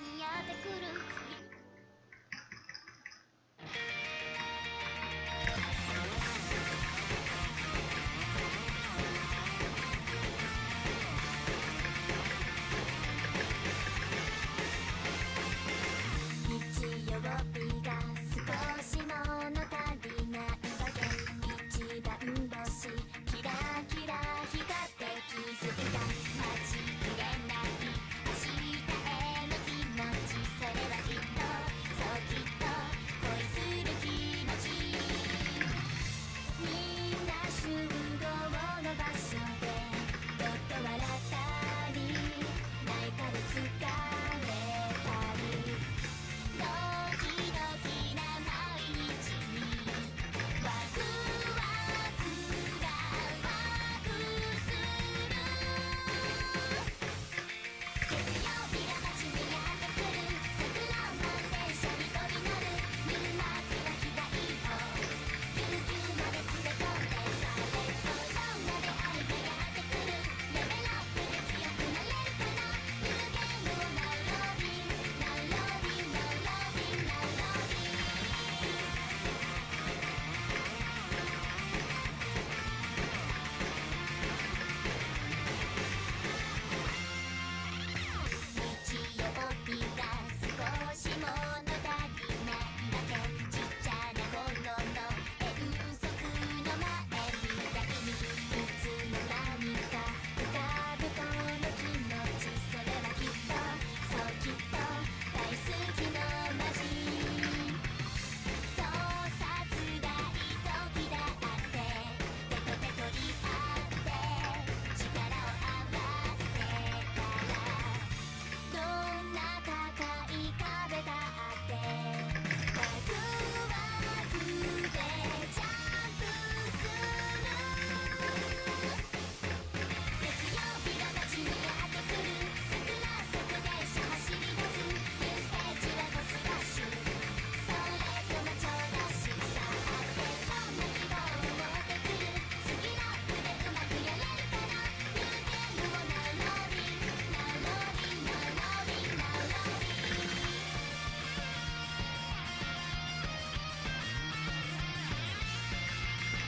にやってくる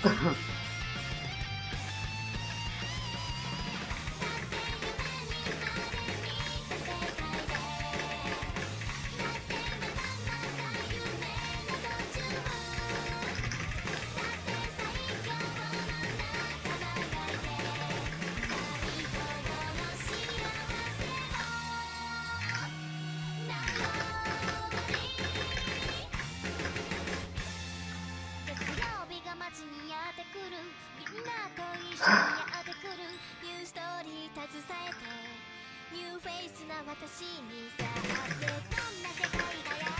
フフ。ニュー。フェイスな私にさってどんな世界がや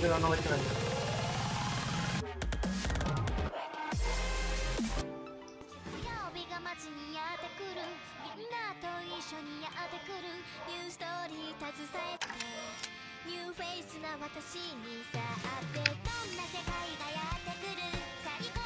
Yo ニューストーリー携えてニューフェイスな私にさあってどんな世界がやってくる。最高